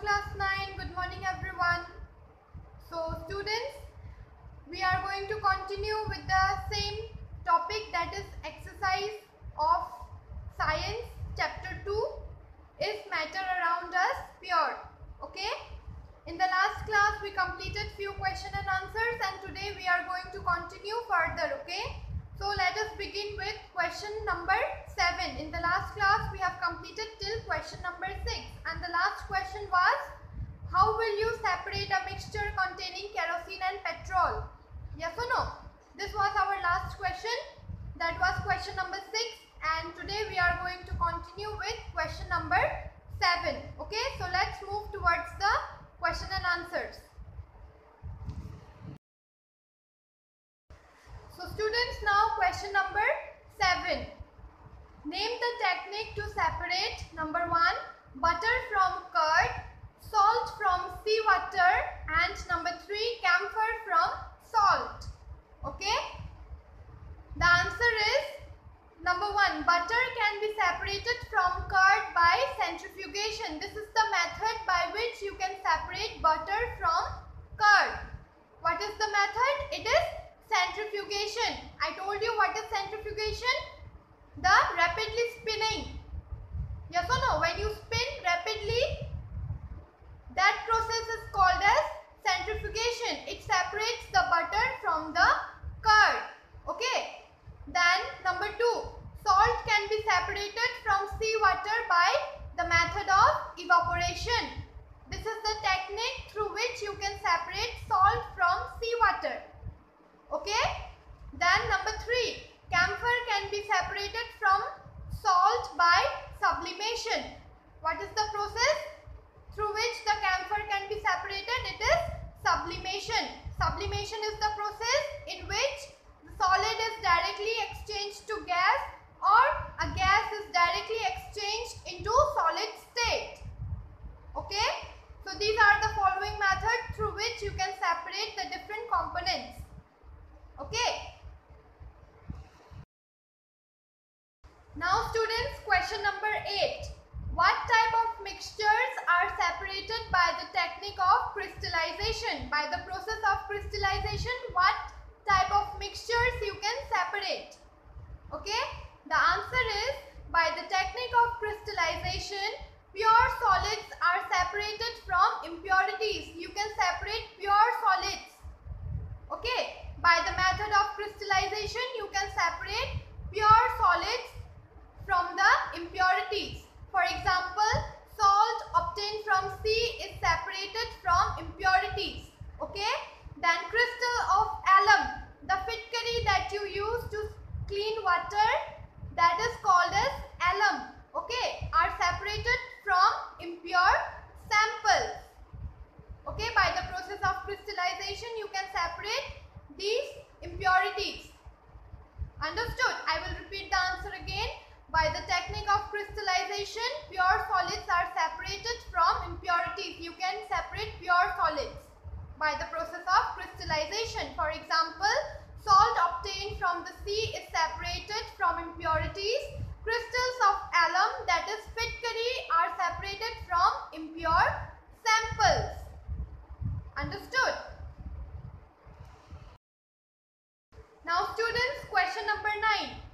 class 9 good morning everyone. So students we are going to continue with the same topic that is exercise of science. Chapter 2 is matter around us pure. Okay? In the last class we completed few question and answers and today we are going to continue further okay so let us begin with question number 7. In the last class we have completed till question number 6 and the last question was how will you separate a mixture containing kerosene and petrol? Yes or no? This was our last question. That was question number 6 and today we are going to continue with question number 7. Okay, so let's move towards the question and answers. So students now question number 7. Name the technique to separate number 1 butter from curd, salt from seawater and number 3 camphor from salt. Okay. The answer is number 1 butter can be separated from curd by centrifugation. This is the method by which you can separate butter from curd. What is the method? It is centrifugation. I told you what is centrifugation? The rapidly spinning. Yes or no? When you spin rapidly, that process is called as centrifugation. It separates the butter from the curd. Okay. Then number two, salt can be separated from seawater by the method of evaporation. This is the technique through which you can separate salt from seawater. Okay. Then number 3. Camphor can be separated from salt by sublimation. What is the process through which the camphor can be separated? It is sublimation. Sublimation is the process in which the solid is directly exchanged to gas or a gas is directly exchanged into solid state. Okay. So these are the following methods through which you can separate the different components. Okay. Now students, question number 8. What type of mixtures are separated by the technique of crystallization? By the process of crystallization, what type of mixtures you can separate? Okay. The answer is by the technique of crystallization, pure solids are separated from impurities. You can separate pure solids. Okay. By the method of crystallization, you can separate pure solids from the impurities. For example, salt obtained from sea is separated from impurities. Okay. Then crystal of alum, the fitkari that you use to clean water, that is called as alum. Okay. Are separated from impure samples. Okay. By the process of crystallization, you can separate these impurities. Understood? I will repeat the answer again. By the technique of crystallization, pure solids are separated from impurities. You can separate pure solids by the process of crystallization. For example, salt obtained from the sea is separated from impurities. Crystals of alum that is fitkari are separated from impure samples. Understood? Now students, question number 9.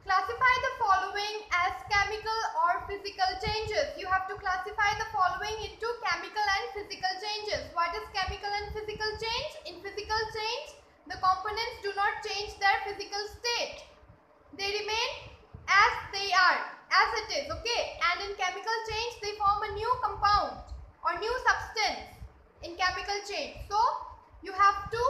Classify the following as chemical or physical changes. You have to classify the following into chemical and physical changes. What is chemical and physical change? In physical change, the components do not change their physical state. They remain as they are, as it is, okay? And in chemical change, they form a new compound or new substance in chemical change. So, you have to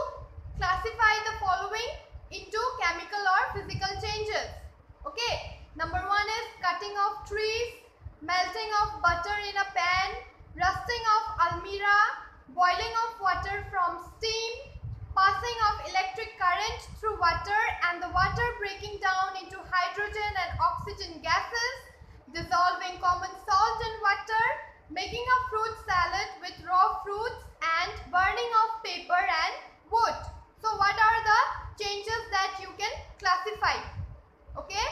classify the following into chemical or physical changes. Okay, number one is cutting of trees, melting of butter in a pan, rusting of almirah, boiling of water from steam, passing of electric current through water and the water breaking down into hydrogen and oxygen gases, dissolving common salt in water, making a fruit salad with raw fruits and burning of paper and wood. So what are the changes that you can classify? Okay.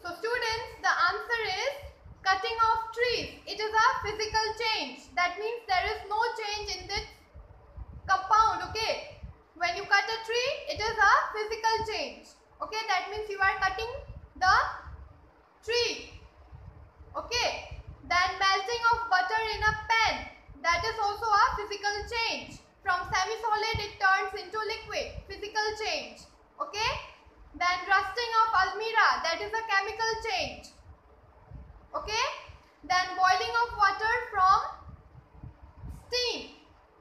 So students, the answer is cutting off trees. it is a physical change. That means there is no change in this compound, okay? When you cut a tree, it is a physical change. Okay, that means you are cutting the tree. Okay, then melting of butter in a pan. That is also a physical change. From semi-solid, it turns into liquid. Physical change. Okay, then rusting of almirah. That is a chemical change. Okay, then boiling of water from steam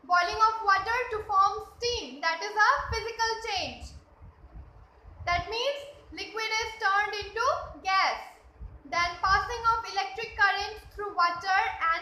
boiling of water to form steam. That is a physical change. That means liquid is turned into gas. Then passing of electric current through water and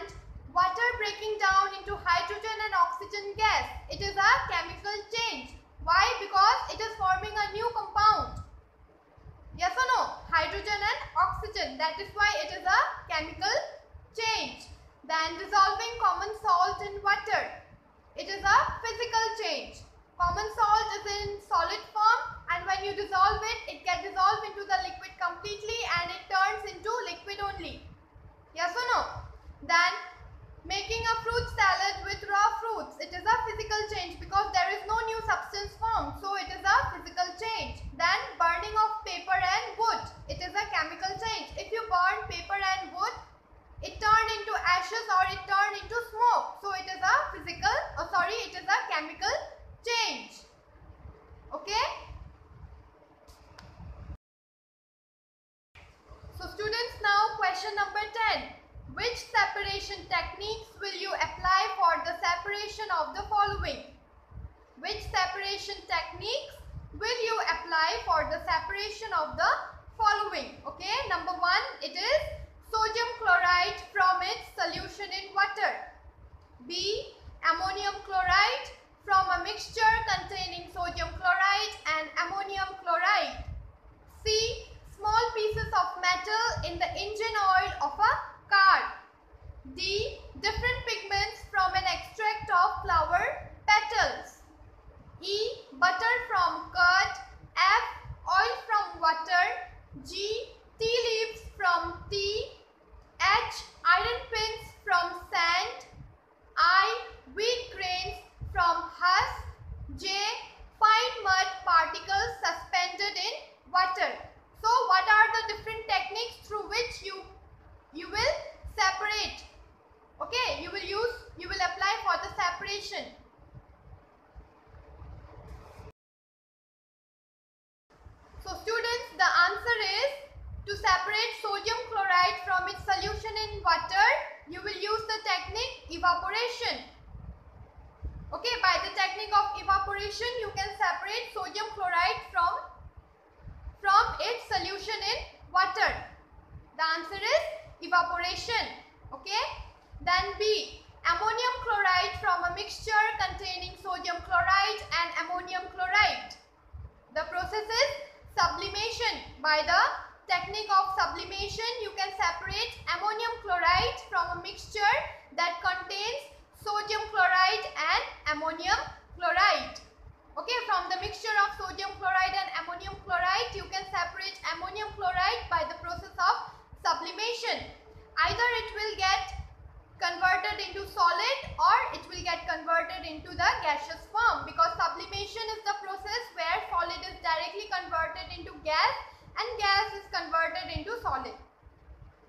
converted into solid or it will get converted into the gaseous form because sublimation is the process where solid is directly converted into gas and gas is converted into solid.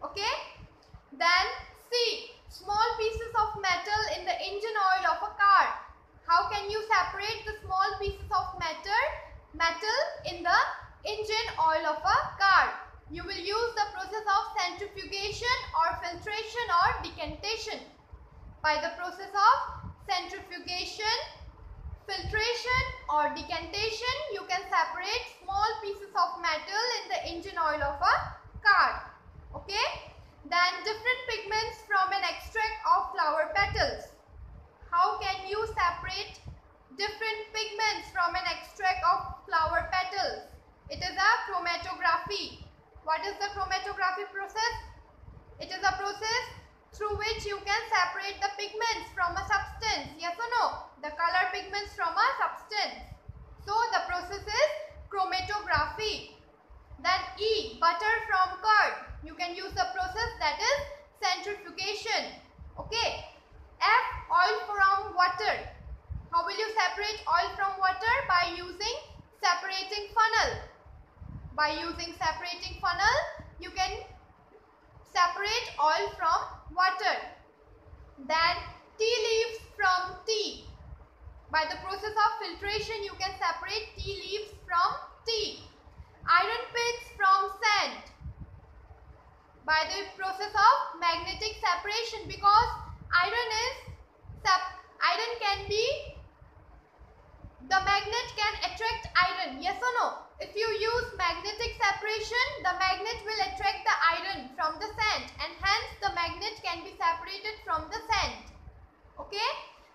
Okay. Then C. Small pieces of metal in the engine oil of a car. How can you separate the small pieces of metal, metal in the engine oil of a car? You will use the process of centrifugation or filtration or decantation. By the process of centrifugation, filtration or decantation, you can separate small pieces of metal in the engine oil of a car. Okay. Then different pigments from an extract of flower petals. How can you separate different pigments from an extract of flower petals? It is a chromatography. What is the chromatography process? It is a process through which you can separate the pigments from a substance. Yes or no? The color pigments from a substance. So the process is chromatography. Then E, butter from curd. You can use the process that is centrifugation. Okay. F, oil from water. How will you separate oil from water? By using separating funnel. By using separating funnel, you can then tea leaves from tea. By the process of filtration, you can separate tea leaves from tea. Iron pits from sand. By the process of magnetic separation because iron is iron can be the magnet can attract iron yes or no if you use magnetic separation the magnet will attract the iron from the sand and hence the magnet can be separated from the sand. Okay?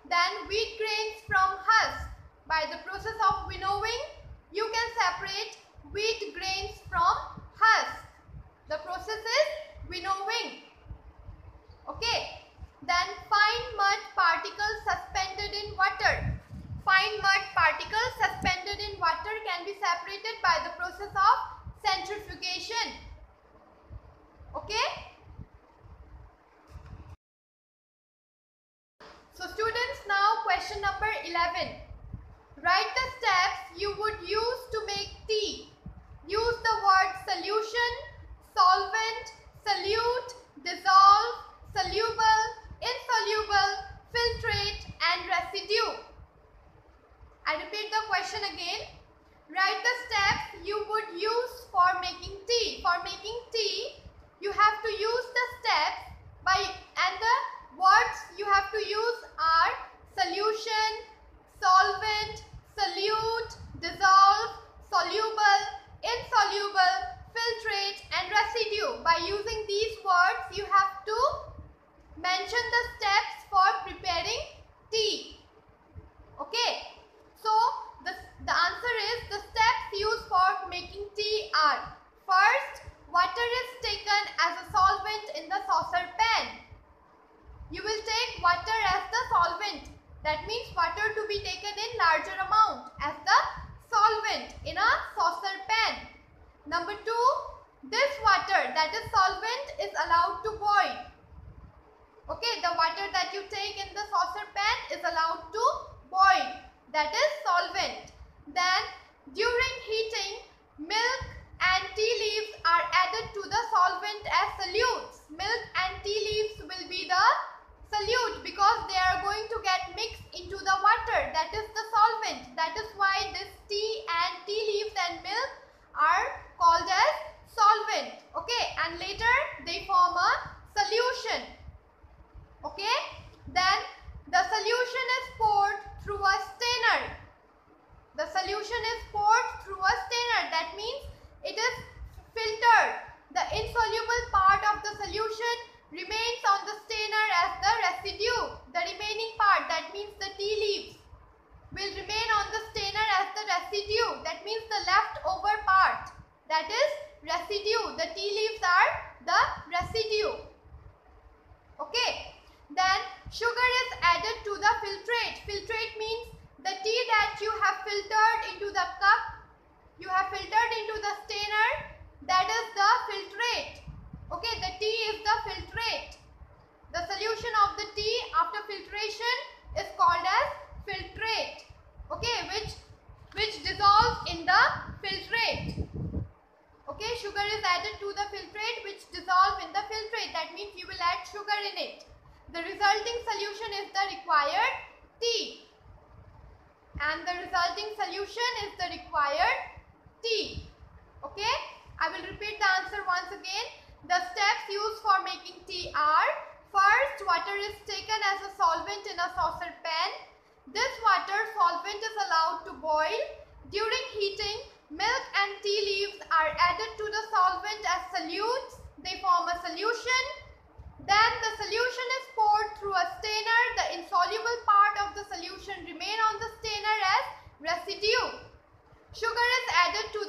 Then wheat grains from husk. By the process of winnowing you can separate wheat grains from husk. The process is winnowing. Okay? Then fine mud particles suspended in water fine mud particles suspended in water can be separated by the process of centrifugation. Okay? So students now question number 11 write the steps you would use to make tea. Use the word solution solvent solute dissolve soluble insoluble filtrate and residue question again. Write the steps you would use for making tea. For making tea, you have to use the steps by and the words you have to use are solution, solvent, solute, dissolve, soluble, insoluble, filtrate and residue. By using these words, you have to mention the steps for preparing tea. Okay. So, the, answer is the steps used for making tea are First, water is taken as a solvent in the saucer pan. You will take water as the solvent. That means water to be taken in larger amount as the solvent in a saucer pan. Number two, this water that is solvent is allowed to boil. Okay, the water that you take in the saucer pan is allowed to boil that is solvent. Then during heating milk and tea leaves are added to the solvent as solutes. Milk and tea leaves will be the solute because they are going to get mixed into the water that is the solvent. That is why this tea and tea leaves and milk are called as solvent. Okay and later they form a solution. Okay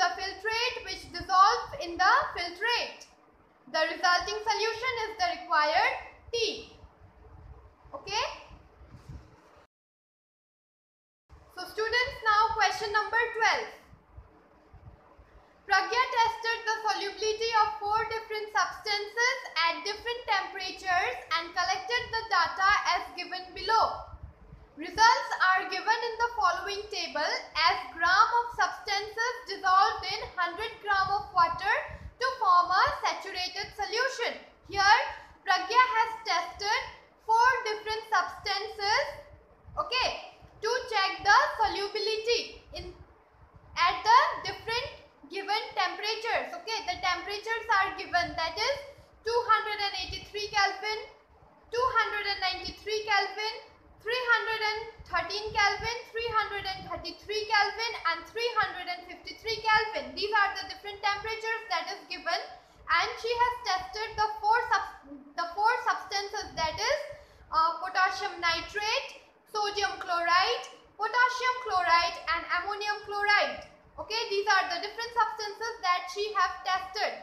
the filtrate which dissolves in the filtrate. The resulting solution is the required tea. Okay. So students now question number 12. Pragya tested the solubility of four different substances at different temperatures and collected the data as given below. Results are given in the following table as gram of substances dissolved in 100 gram of water to form a saturated solution. Here Pragya has tested four different substances okay to check the solubility in at the different given temperatures okay the temperatures are given that is 283 Kelvin 293 Kelvin 313 Kelvin, 333 Kelvin and 353 Kelvin. These are the different temperatures that is given and she has tested the four, the four substances that is uh, potassium nitrate, sodium chloride, potassium chloride and ammonium chloride. Okay, these are the different substances that she have tested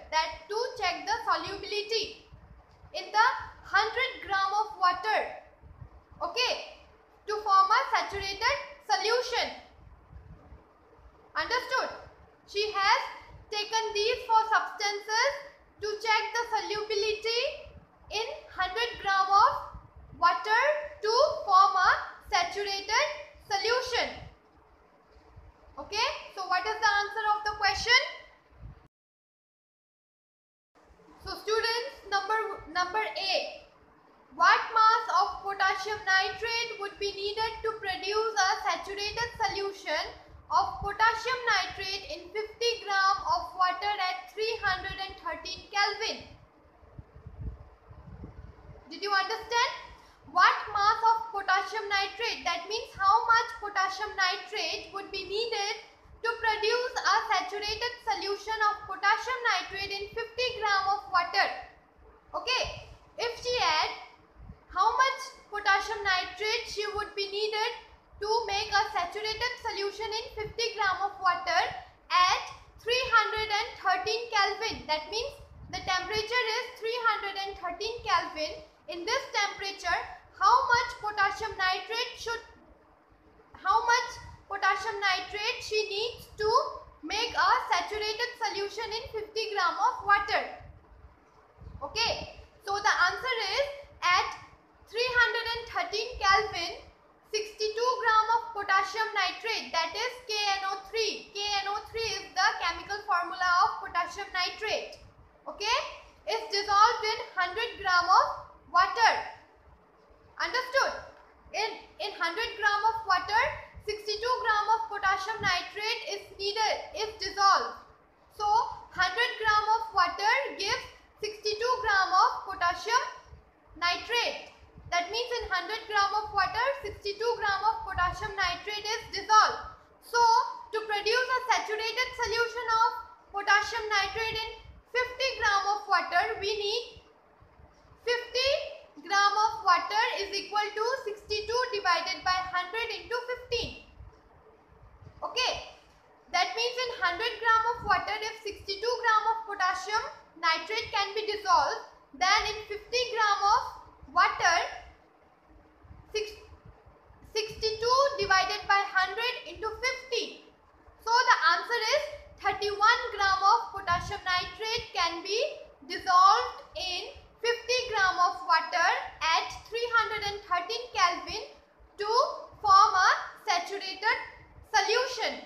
solution.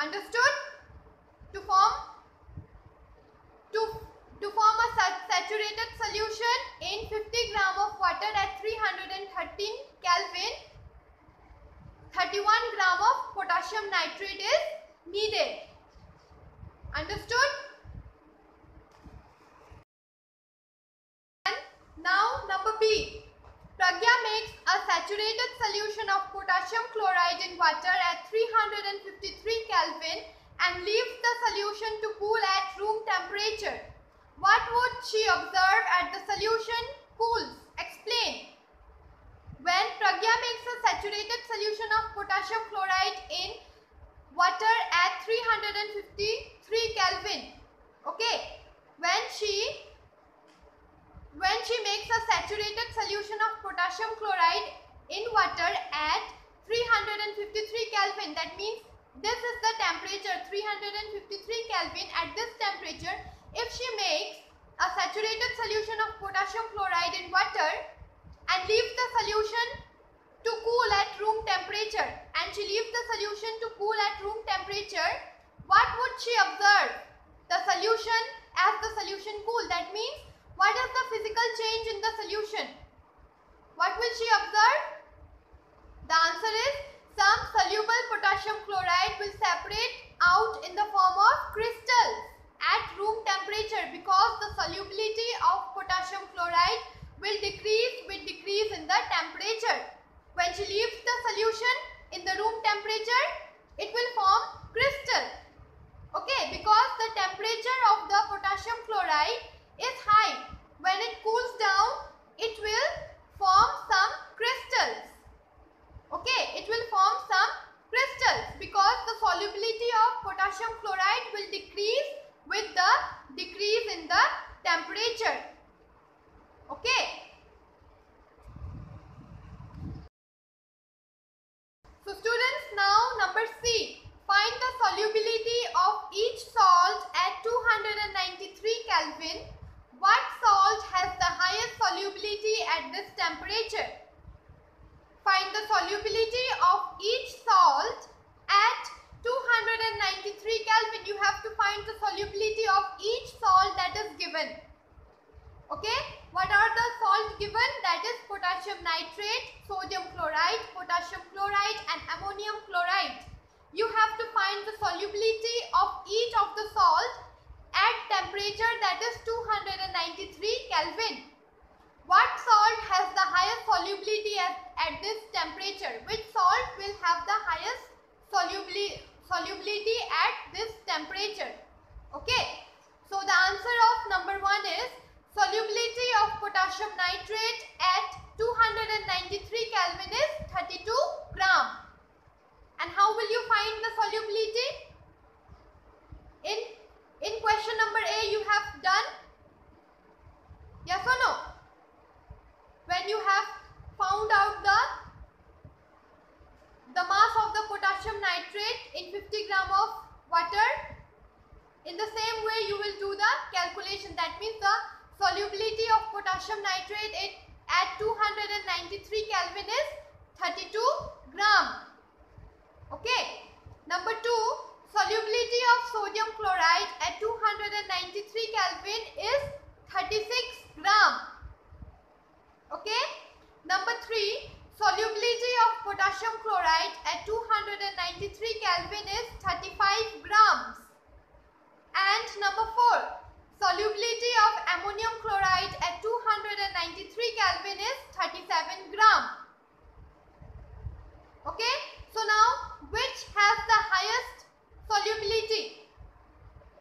Understood? To form to, to form a saturated solution in 50 gram of water at 313 Kelvin 31 gram of potassium nitrate is needed. Understood? And Now number B. Pragya makes a saturated solution of potassium chloride in water at 353 Kelvin and leaves the solution to cool at room temperature. What would she observe at the solution cools? Explain. When Pragya makes a saturated solution of potassium chloride in water at 353 Kelvin. Okay. When she when she makes a saturated solution of potassium chloride in water at 353 Kelvin. That means this is the temperature 353 Kelvin. At this temperature, if she makes a saturated solution of potassium chloride in water and leaves the solution to cool at room temperature and she leaves the solution to cool at room temperature, what would she observe? The solution as the solution cool. That means what is the physical change in the solution? What will she observe? The answer is some soluble potassium chloride will separate out in the form of crystals at room temperature because the solubility of potassium chloride will decrease with decrease in the temperature. When she leaves the solution in the room temperature, it will form crystal. Okay, because the temperature of the potassium chloride is high. When it cools down, it will form some crystals. Okay, it will form some crystals because the solubility of potassium chloride will decrease with the decrease in the temperature. Okay. So students now number C. Find the solubility of each salt at 293 Kelvin what salt has the highest solubility at this temperature? Find the solubility of each salt at 293 Kelvin. You have to find the solubility of each salt that is given. Okay. What are the salt given? That is potassium nitrate, sodium chloride, potassium chloride and ammonium chloride. You have to find the solubility of each of the salt at temperature that is 293 Kelvin. What salt has the highest solubility at, at this temperature? Which salt will have the highest solubility, solubility at this temperature? Okay. So the answer of number one is solubility of potassium nitrate at 293 Kelvin is 32 gram. And how will you find the solubility? In, in question number A you have done? Yes or no? When you have found out the the mass of the potassium nitrate in 50 gram of water, in the same way you will do the calculation. That means the solubility of potassium nitrate at 293 Kelvin is 32 gram. Okay. Number 2, solubility of sodium chloride at 293 Kelvin is 36 gram. Okay. Number 3, solubility of potassium chloride at 293 Kelvin is 35 grams. And number 4, solubility of ammonium chloride at 293 Kelvin is 37 gram. Okay. So now which has the highest solubility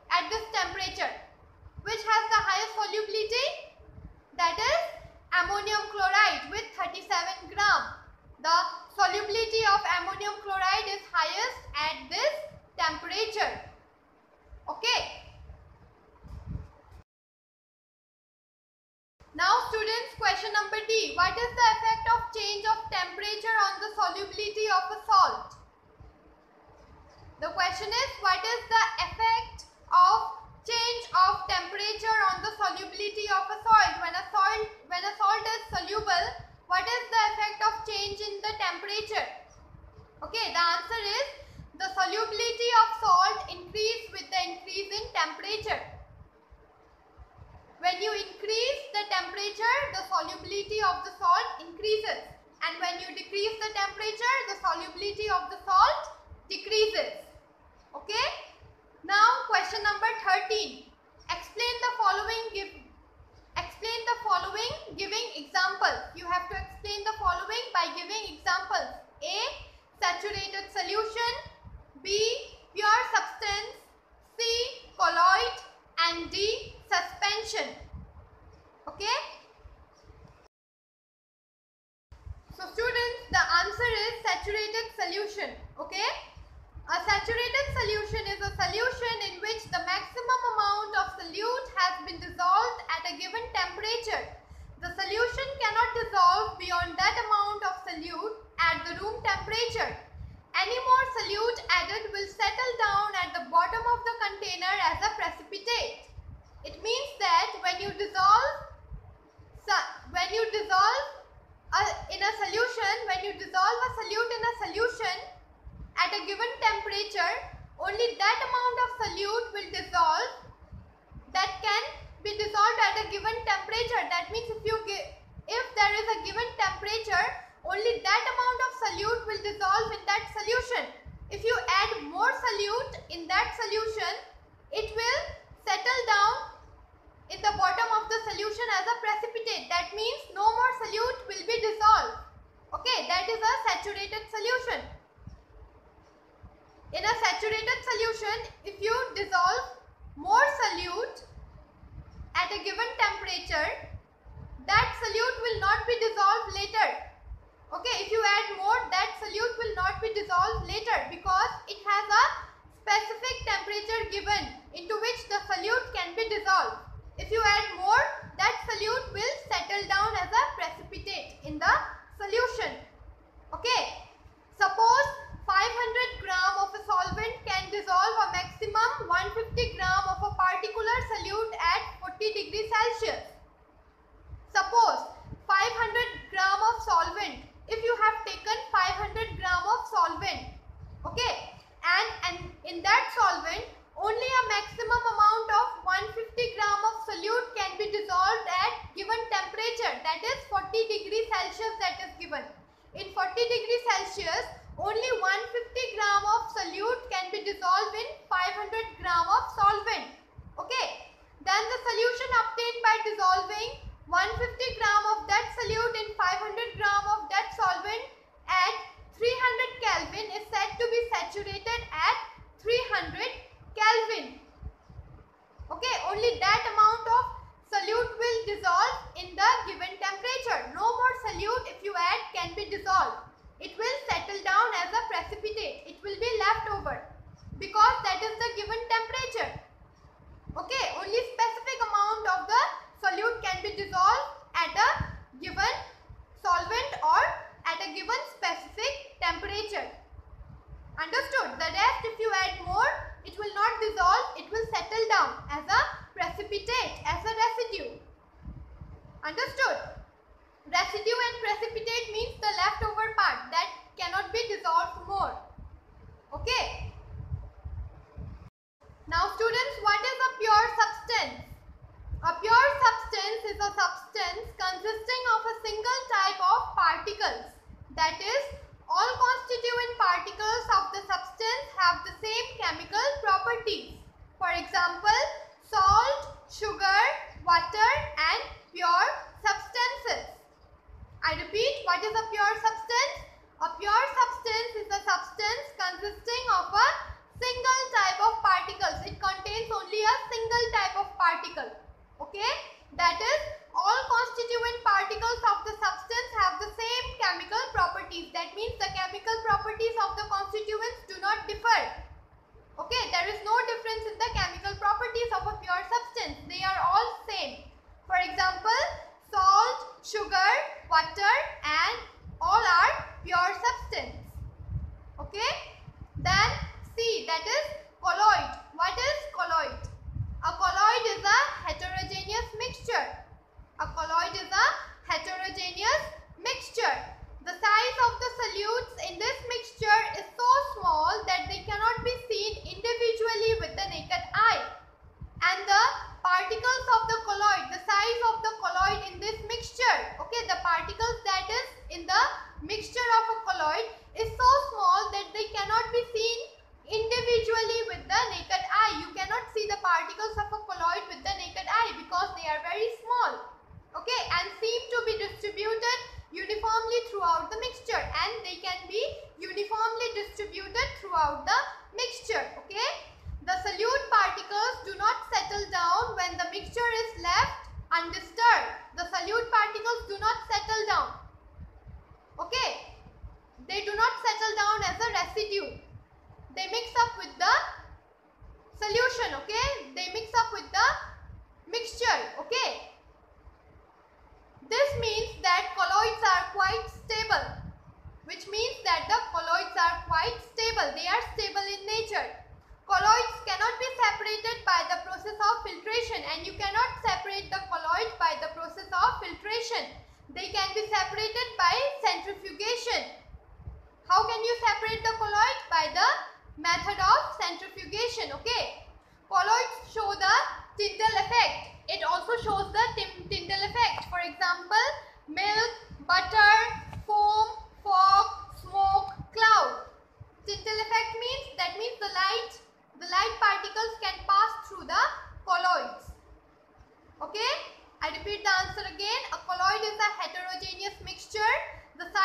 at this temperature?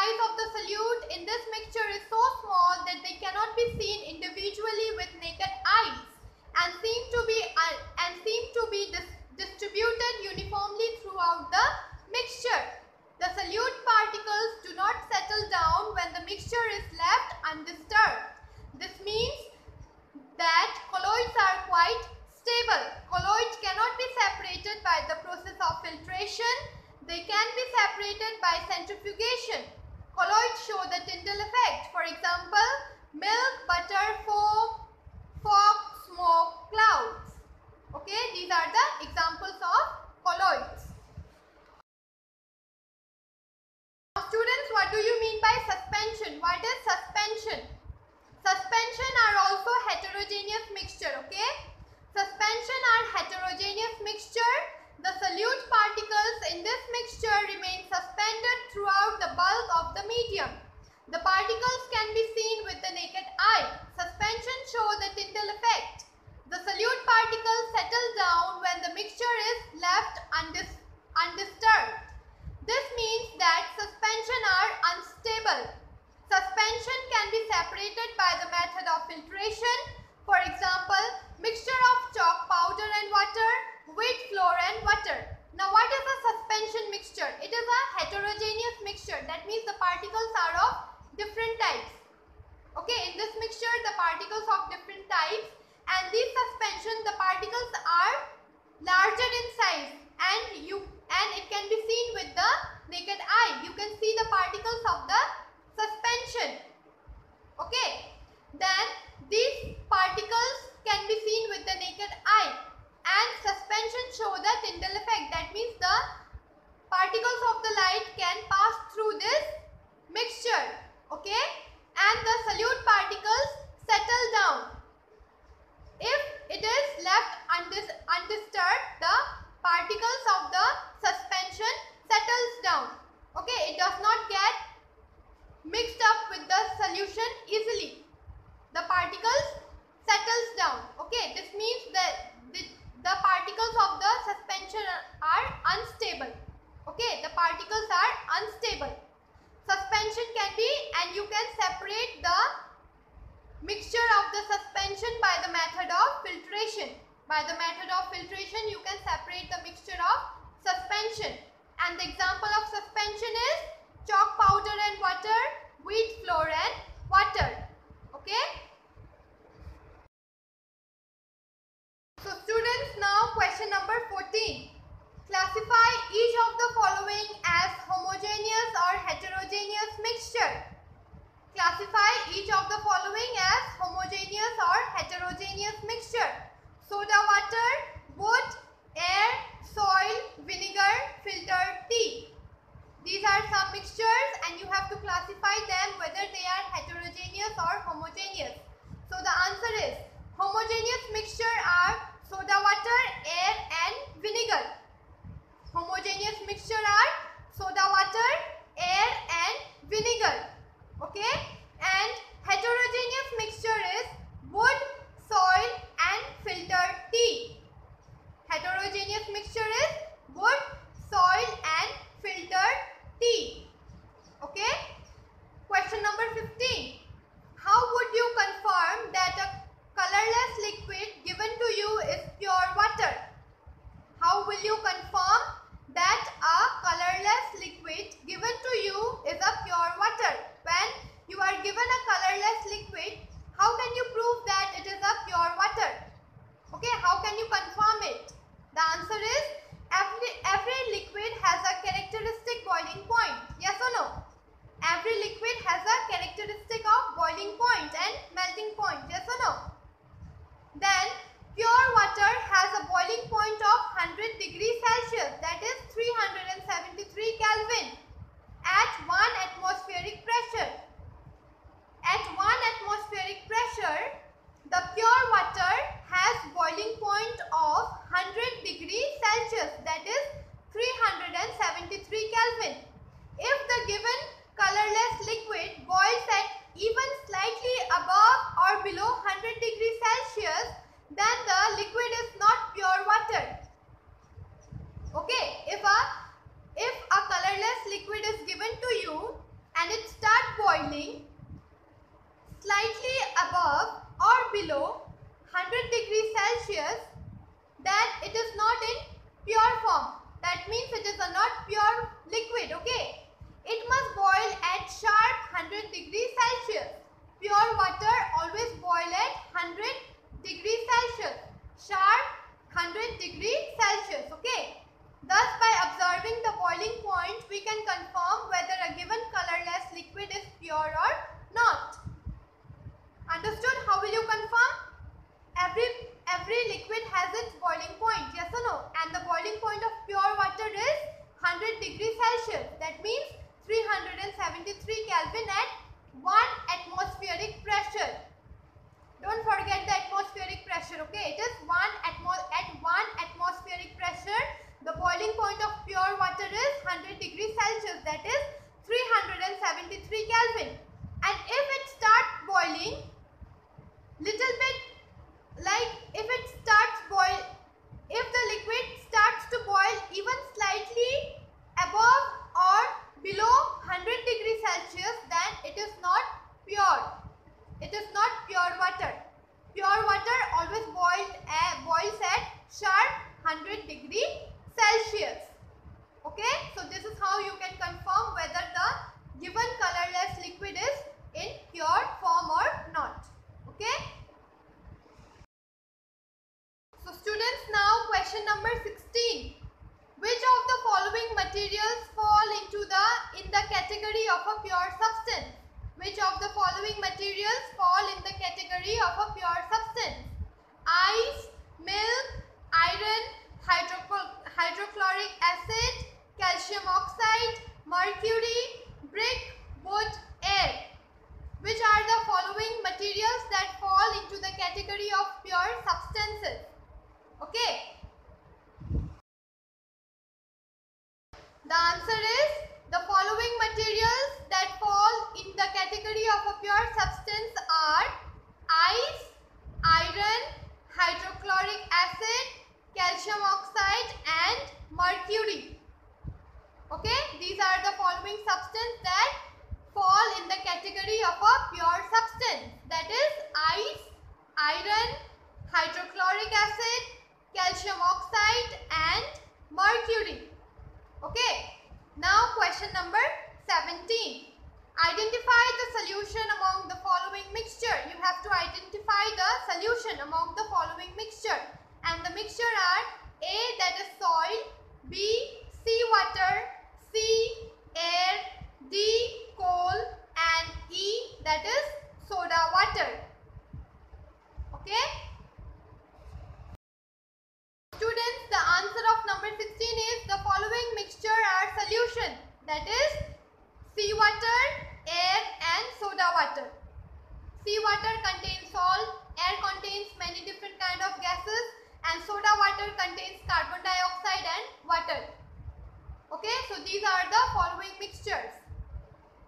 size of the solute in this mixture is so small that they cannot be seen individually with naked eyes and seem to be uh, and seem to be dis distributed uniformly throughout the mixture. The solute particles do not settle down when the mixture is left undisturbed. This means that colloids are quite stable. Colloids cannot be separated by the process of filtration. They can be separated by centrifugation. Colloids show the Tyndall effect. For example, milk, butter, foam, fog, smoke, clouds. Okay, these are the examples of colloids. Now students, what do you mean by suspension? What is suspension? Suspension are also heterogeneous mixture, okay? Suspension are heterogeneous mixture. The solute particles in this mixture remain suspended throughout the bulk of the medium. The particles can be seen with the naked eye. Suspension show the Tyndall effect. The solute particles settle down when the mixture is left undis undisturbed. This means that suspension are unstable. Suspension can be separated by the method of filtration. For example, mixture of mixture. Classify each of the following as homogeneous or heterogeneous mixture. Soda water, wood, air, soil, vinegar, filtered tea. These are some mixtures and you have to classify them whether they are heterogeneous or homogeneous. So the answer is homogeneous mixture are soda water, air and vinegar. Homogeneous mixture are soda water, air and vinegar. Okay. And heterogeneous mixture is wood, soil and filtered tea. Heterogeneous mixture is wood, soil and filtered tea. Okay. Question number 15. How would you confirm that a colorless liquid given to you is pure water? How will you confirm that a colorless liquid given to you is a pure water? When you are given a colorless liquid, how can you prove that it is a pure water? Okay, how can you confirm it? The answer is every, every liquid has a characteristic boiling point. Yes or no? Every liquid has a Three Kelvin and The answer is the following materials that fall in the category of a pure substance are ice, iron, hydrochloric acid, calcium oxide and mercury. Okay, these are the following substances that fall in the category of a pure substance that is ice, iron, hydrochloric acid, calcium oxide and mercury. Okay. Now question number 17. Identify the solution among the following mixture. You have to identify the solution among the following mixture. And the mixture are A that is soil, B sea water, C air, D coal and E that is soda water. Okay. the answer of number 16 is the following mixture are solution that is seawater, air and soda water. Seawater contains salt, air contains many different kind of gases and soda water contains carbon dioxide and water. Okay, so these are the following mixtures.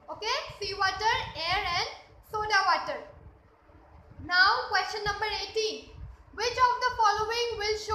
Okay, seawater, air and soda water. Now question number 18. Which of the following will show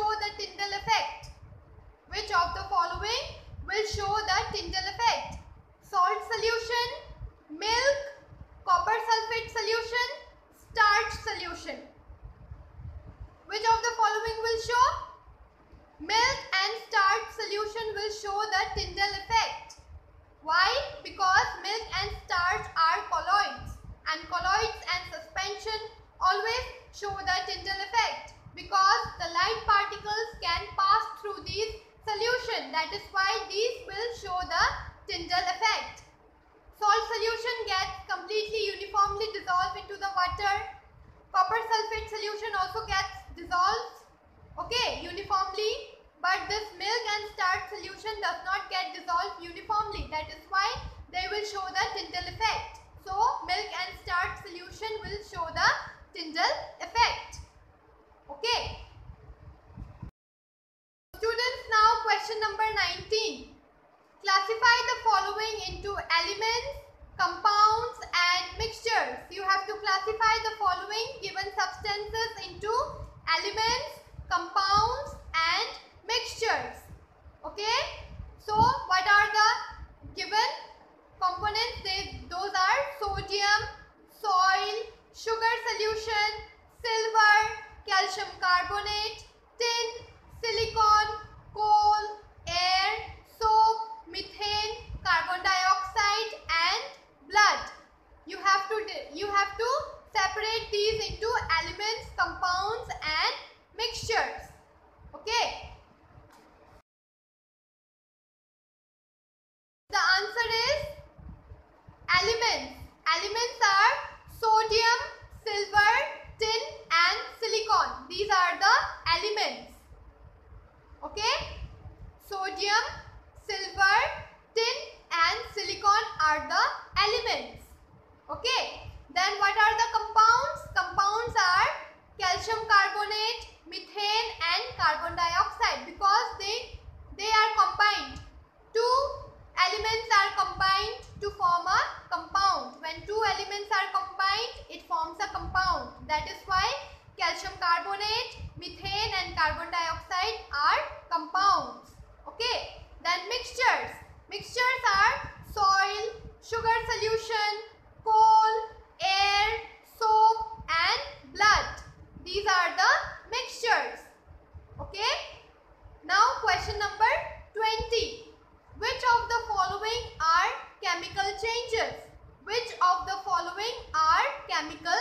chemical